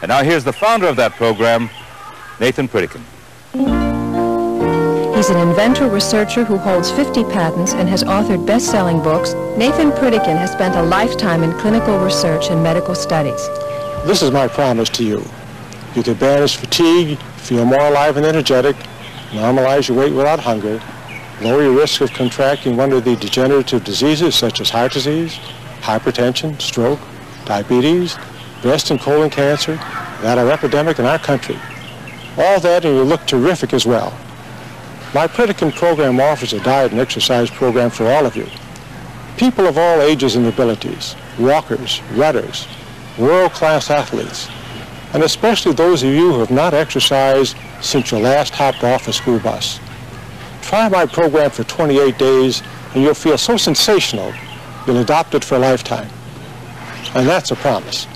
And now here's the founder of that program, Nathan Pritikin. He's an inventor researcher who holds 50 patents and has authored best-selling books. Nathan Pritikin has spent a lifetime in clinical research and medical studies. This is my promise to you. You can banish fatigue, feel more alive and energetic, normalize your weight without hunger, lower your risk of contracting one of the degenerative diseases such as heart disease, hypertension, stroke, diabetes, breast and colon cancer that are epidemic in our country. All that and you look terrific as well. My Pritikin program offers a diet and exercise program for all of you. People of all ages and abilities, walkers, runners, world-class athletes, and especially those of you who have not exercised since you last hopped off a school bus. Try my program for 28 days and you'll feel so sensational you'll adopt it for a lifetime. And that's a promise.